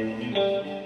When